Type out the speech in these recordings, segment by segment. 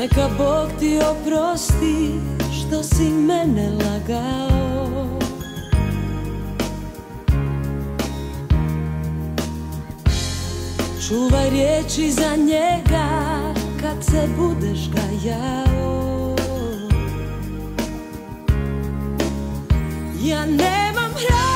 Neka Bog ti oprosti što si mene lagao. Čuvaj riječi za njega kad se budeš gajao. Ja nemam hrabrosti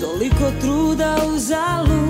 Toliko truda u zalu